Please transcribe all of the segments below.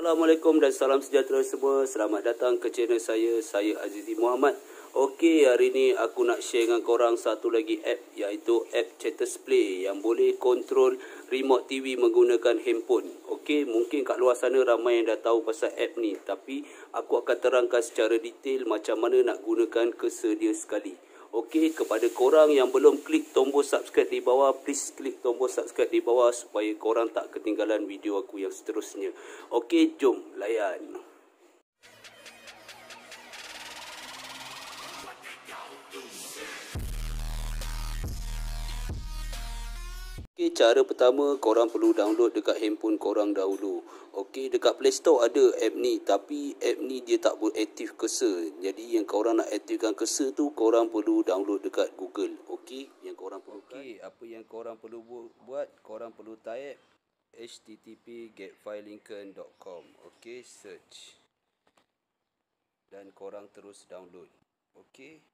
Assalamualaikum dan salam sejahtera semua. Selamat datang ke channel saya. Saya Azizi Muhammad. Okey, hari ni aku nak share dengan korang satu lagi app iaitu app Chatters Play yang boleh kontrol remote TV menggunakan handphone. Okey, mungkin kat luar sana ramai yang dah tahu pasal app ni tapi aku akan terangkan secara detail macam mana nak gunakan kesedia sekali. Okey, kepada korang yang belum klik tombol subscribe di bawah, please klik tombol subscribe di bawah supaya korang tak ketinggalan video aku yang seterusnya. Okey, jom layan. Okey, cara pertama korang perlu download dekat handphone korang dahulu. Okey, dekat Play Store ada app ni tapi app ni dia tak boleh aktif cursor. Jadi yang korang nak aktifkan cursor tu korang perlu download dekat Google. Okey, yang korang perlu Okey, apa yang korang perlu buat? Korang perlu type http getfilelincoln.com. Okey, search. Dan korang terus download. Okey.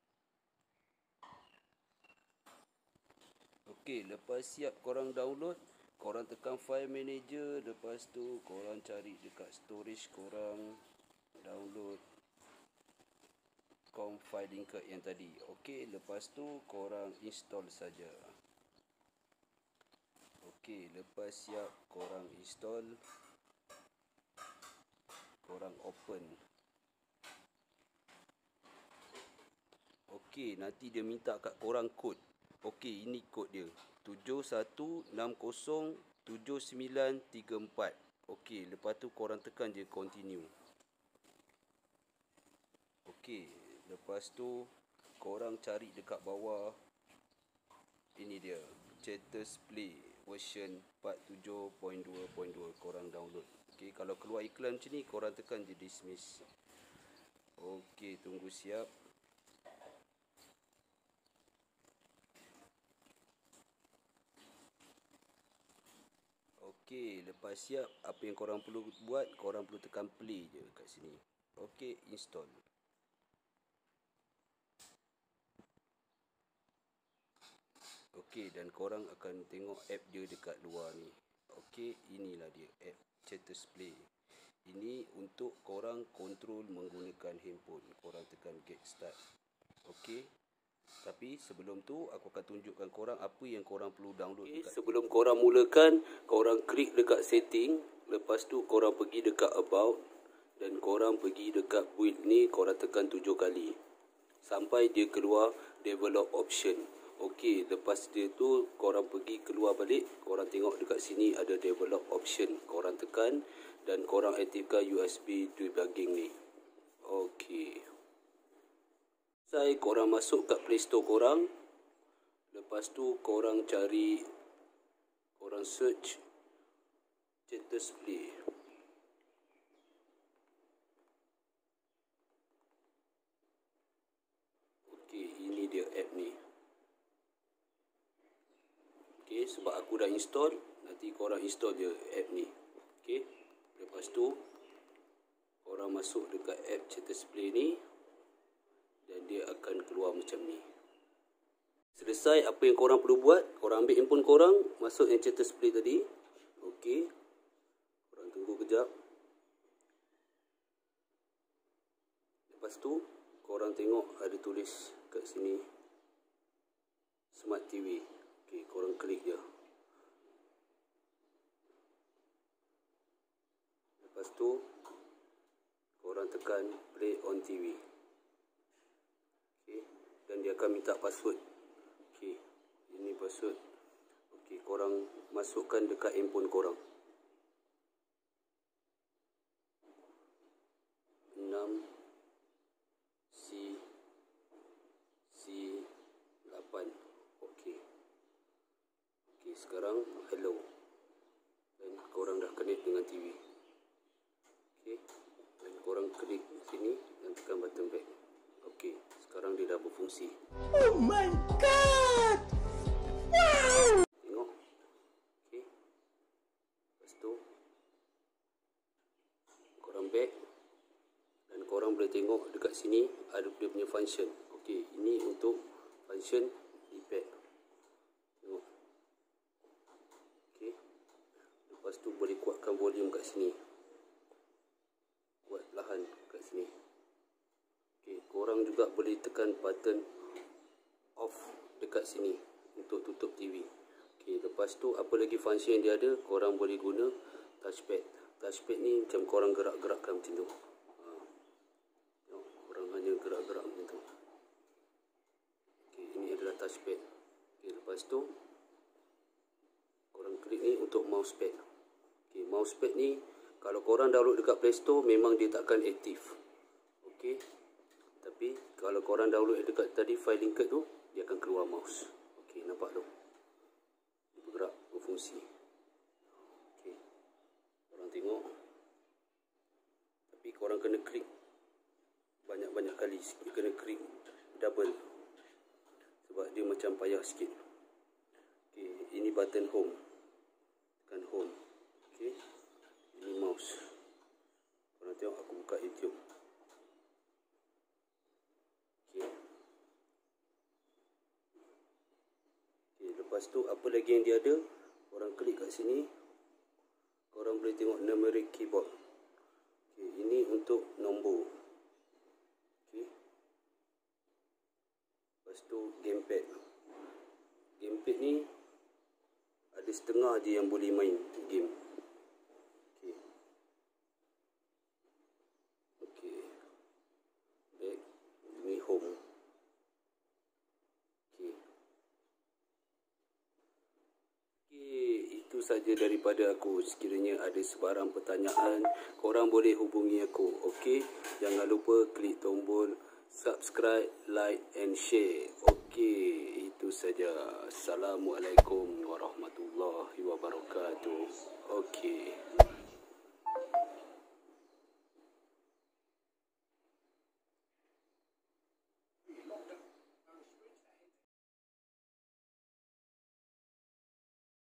Okey, lepas siap korang download, korang tekan file manager, lepas tu korang cari dekat storage korang download com file linker yang tadi. Okey, lepas tu korang install saja. Okey, lepas siap korang install korang open. Okey, nanti dia minta kat korang kod. Okey, ini kod dia. 71607934. Okey, lepas tu korang tekan je continue. Okey, lepas tu korang cari dekat bawah. Ini dia. Chatters Play version 47.2.2 korang download. Okey, kalau keluar iklan macam ni korang tekan je dismiss. Okey, tunggu siap. Okey, lepas siap apa yang korang perlu buat, korang perlu tekan play je kat sini. Okey, install. Okey, dan korang akan tengok app dia dekat luar ni. Okey, inilah dia app Chatters Play. Ini untuk korang kontrol menggunakan handphone. Korang tekan get start. Okey. Tapi sebelum tu aku akan tunjukkan korang apa yang korang perlu download okay, Sebelum korang mulakan, korang klik dekat setting, lepas tu korang pergi dekat about dan korang pergi dekat build ni, korang tekan tujuh kali. Sampai dia keluar develop option. Okey, lepas dia tu korang pergi keluar balik, korang tengok dekat sini ada develop option. Korang tekan dan korang aktifkan USB debugging ni. Okey. Saya korang masuk kat Play Store korang. Lepas tu korang cari korang search Chatters Play. Ini dia app ni. Okey, sebab aku dah install, nanti korang install je app ni. Okey. Lepas tu korang masuk dekat app Chatters Play ni dan dia akan keluar macam ni. Selesai apa yang korang perlu buat, korang ambil handphone korang, masuk yang display tadi. Okey. Korang tunggu kejap. Lepas tu, korang tengok ada tulis kat sini Smart TV. Okey, korang klik je. Lepas tu, korang tekan play on TV dan dia akan minta password. Okey, ini password. Okey, korang masukkan dekat handphone korang. 6 C C 8. Okey. Okey, sekarang hello. Dan korang dah connect dengan TV. Okey. Dan korang klik sini dan tekan button back. Okey sekarang berfungsi. Oh my god! Wow! Tengok. Okey. Lepas tu korang back dan korang boleh tengok dekat sini ada dia punya function. Okey, ini untuk function iPad. Tengok. Okey. Lepas tu boleh kuatkan volume kat sini. Juga boleh tekan button off dekat sini untuk tutup TV. Okey, lepas tu apa lagi fungsi yang dia ada? Korang boleh guna touchpad. Touchpad ni macam korang gerak-gerakkan macam tu. Ha. Korang hanya gerak-gerak macam tu. Okey, ini adalah touchpad. Okey, lepas tu korang klik ni untuk mousepad. Okey, mousepad ni kalau korang download dekat Play Store memang dia takkan aktif. Okey. Tapi kalau korang download dekat tadi file linked tu, dia akan keluar mouse. Okey, nampak tu. Dia bergerak, berfungsi. Okey. Korang tengok. Tapi korang kena klik banyak-banyak kali. Dia kena klik double. Sebab dia macam payah sikit. Okey, ini button home. Tekan home. Okey. Ini mouse. Korang tengok aku buka YouTube. Okey. Okey, lepas tu apa lagi yang dia ada? Korang klik kat sini. Korang boleh tengok numeric keyboard. Okey, ini untuk nombor. Okey. Lepas tu gamepad. Gamepad ni ada setengah je yang boleh main game. Okey. Okey. Back. Ini home. Okey. Okey, itu saja daripada aku. Sekiranya ada sebarang pertanyaan, korang boleh hubungi aku. Okey, jangan lupa klik tombol subscribe, like and share. Okey, itu saja. Assalamualaikum warahmatullahi wabarakatuh. Okey.